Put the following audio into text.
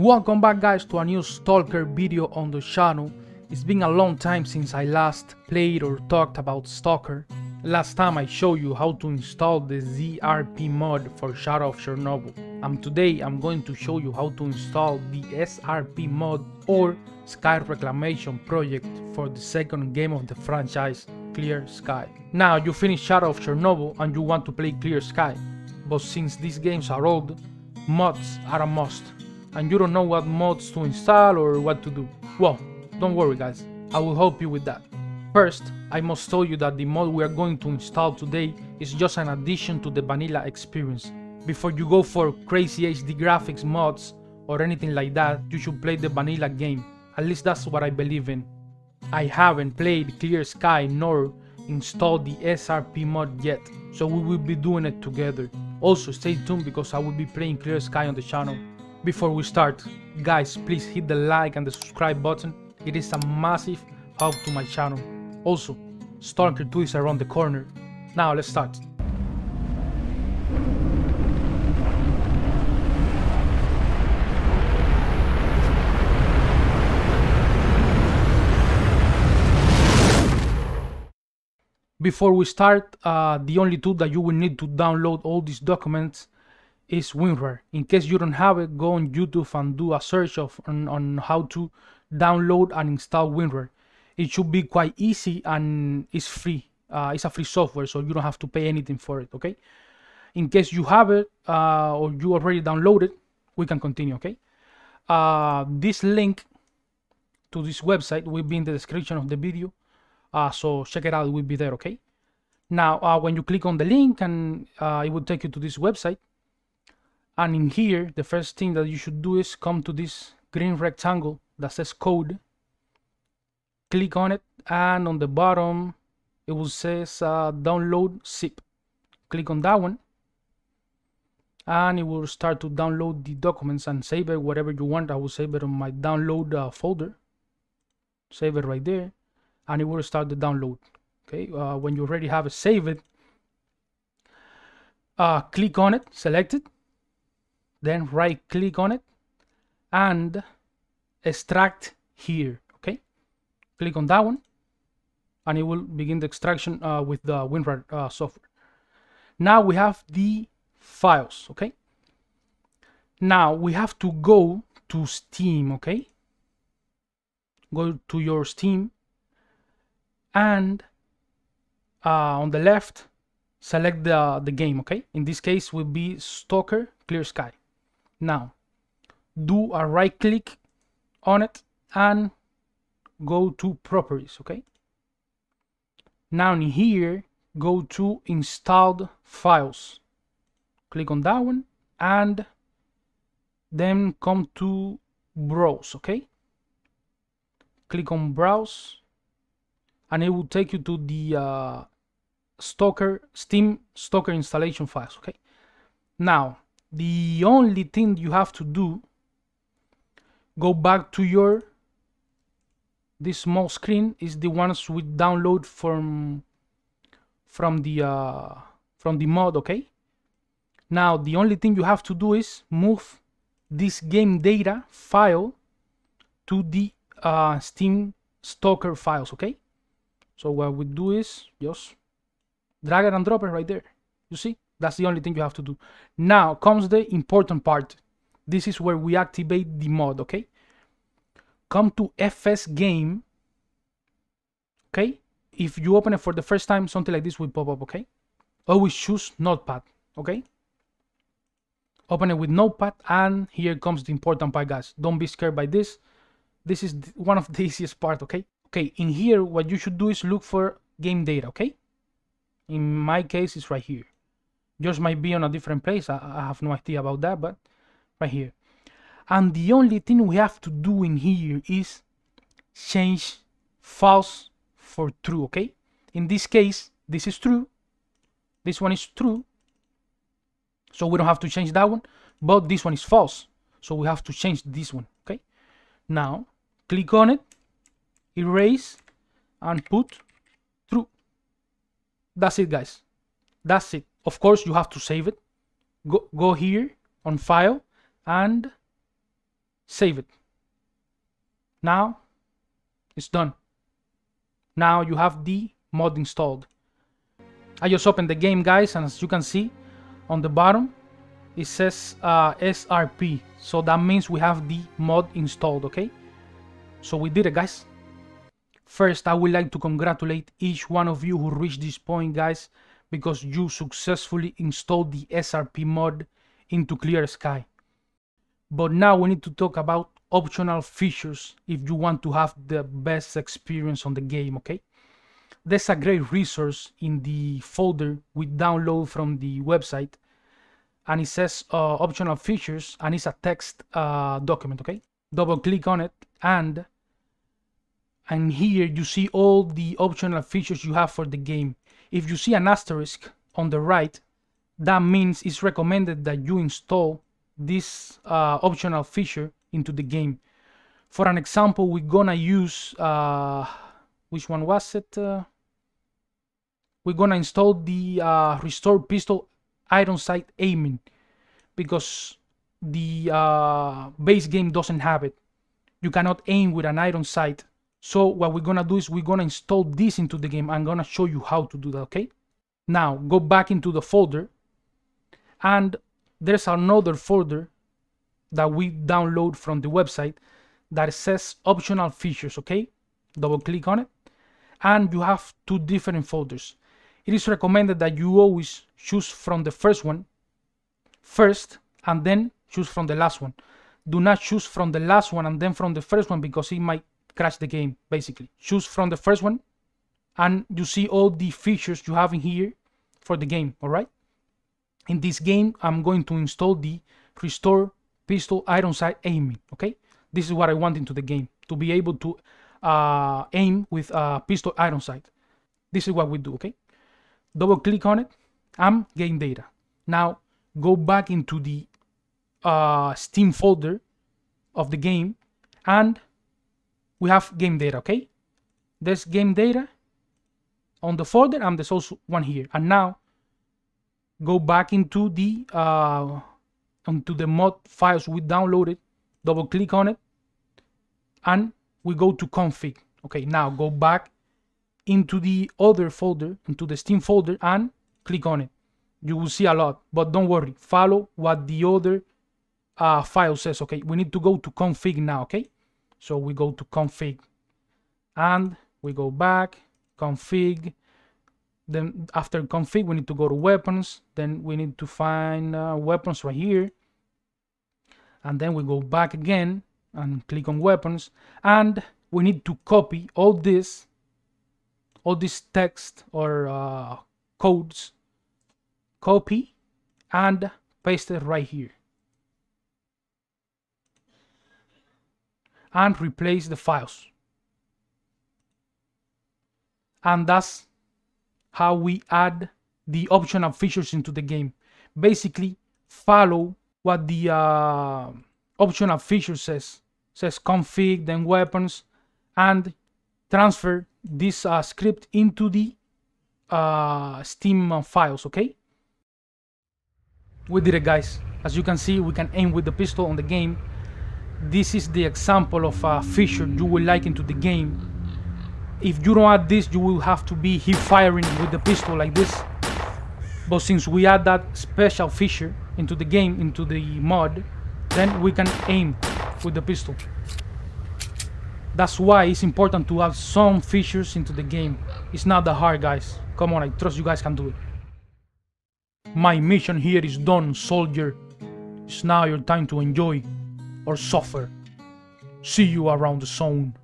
Welcome back guys to a new Stalker video on the channel. It's been a long time since I last played or talked about Stalker. Last time I showed you how to install the ZRP mod for Shadow of Chernobyl. And today I'm going to show you how to install the SRP mod or Sky Reclamation project for the second game of the franchise, Clear Sky. Now you finish Shadow of Chernobyl and you want to play Clear Sky. But since these games are old, mods are a must and you don't know what mods to install or what to do. Well, don't worry guys, I will help you with that. First, I must tell you that the mod we are going to install today is just an addition to the vanilla experience. Before you go for crazy HD graphics mods or anything like that, you should play the vanilla game. At least that's what I believe in. I haven't played Clear Sky nor installed the SRP mod yet, so we will be doing it together. Also stay tuned because I will be playing Clear Sky on the channel. Before we start, guys please hit the like and the subscribe button, it is a massive help to my channel. Also, Stalker 2 is around the corner. Now let's start. Before we start, uh, the only tool that you will need to download all these documents is WinRAR. In case you don't have it, go on YouTube and do a search of on, on how to download and install WinRAR. It should be quite easy and it's free. Uh, it's a free software, so you don't have to pay anything for it. Okay. In case you have it uh, or you already downloaded, we can continue. Okay. Uh, this link to this website will be in the description of the video. Uh, so check it out. It will be there. Okay. Now, uh, when you click on the link and uh, it will take you to this website, and in here the first thing that you should do is come to this green rectangle that says code. Click on it and on the bottom it will says uh, download zip. Click on that one and it will start to download the documents and save it whatever you want. I will save it on my download uh, folder. Save it right there and it will start the download. Okay uh, when you already have it saved uh, click on it select it then right click on it and extract here okay? Click on that one and it will begin the extraction uh, with the WinRAR uh, software. Now we have the files okay? Now we have to go to steam okay? Go to your steam and uh, on the left select the the game okay? In this case will be stalker clear sky now, do a right click on it and go to properties, okay? Now in here, go to installed files. Click on that one and then come to browse, okay? Click on browse and it will take you to the uh, Stalker, Steam Stalker installation files, okay? Now, the only thing you have to do go back to your this small screen is the ones we download from from the uh, from the mod okay? Now the only thing you have to do is move this game data file to the uh, steam stalker files okay? So what we do is just drag it and drop it right there you see that's the only thing you have to do. Now comes the important part. This is where we activate the mod, okay? Come to FS game, okay? If you open it for the first time, something like this will pop up, okay? Always choose Notepad, okay? Open it with Notepad, and here comes the important part, guys. Don't be scared by this. This is one of the easiest part, okay? Okay, in here, what you should do is look for game data, okay? In my case, it's right here. Yours might be on a different place. I, I have no idea about that, but right here. And the only thing we have to do in here is change false for true, okay? In this case, this is true. This one is true. So we don't have to change that one, but this one is false. So we have to change this one, okay? Now, click on it, erase, and put true. That's it, guys. That's it of course you have to save it go, go here on file and save it. Now it's done. Now you have the mod installed. I just opened the game guys and as you can see on the bottom it says uh, SRP so that means we have the mod installed okay so we did it guys first I would like to congratulate each one of you who reached this point guys because you successfully installed the SRP mod into Clear Sky. But now we need to talk about optional features if you want to have the best experience on the game okay? There's a great resource in the folder we download from the website and it says uh, optional features and it's a text uh, document okay? Double click on it and and here you see all the optional features you have for the game if you see an asterisk on the right that means it's recommended that you install this uh, optional feature into the game for an example we're gonna use uh, which one was it uh, we're gonna install the uh, restore pistol iron sight aiming because the uh, base game doesn't have it. You cannot aim with an iron sight. So what we're gonna do is we're gonna install this into the game. I'm gonna show you how to do that, okay? Now go back into the folder and there's another folder that we download from the website that says optional features, okay? Double click on it and you have two different folders. It is recommended that you always choose from the first one first and then choose from the last one. Do not choose from the last one and then from the first one because it might crash the game basically. Choose from the first one and you see all the features you have in here for the game, alright? In this game, I'm going to install the Restore Pistol Iron Sight Aiming, okay? This is what I want into the game, to be able to uh, aim with a pistol iron sight. This is what we do, okay? double click on it I'm game data. Now go back into the uh, Steam folder of the game and we have game data, okay? There's game data on the folder and there's also one here. And now go back into the uh, onto the mod files we downloaded, double click on it and we go to config. Okay, now go back into the other folder, into the Steam folder and click on it. You will see a lot, but don't worry, follow what the other uh, file says, okay? We need to go to config now, okay? So we go to config and we go back, config, then after config we need to go to weapons, then we need to find uh, weapons right here, and then we go back again and click on weapons, and we need to copy all this all this text or uh, codes. Copy and paste it right here and replace the files and that's how we add the optional features into the game basically follow what the uh, optional feature says says config then weapons and transfer this uh, script into the uh, Steam files, okay? We did it guys. As you can see, we can aim with the pistol on the game. This is the example of a feature you will like into the game. If you don't add this, you will have to be hip firing with the pistol like this. But since we add that special feature into the game, into the mod, then we can aim with the pistol. That's why it's important to have some features into the game. It's not that hard, guys. Come on, I trust you guys can do it. My mission here is done, soldier. It's now your time to enjoy or suffer. See you around the zone.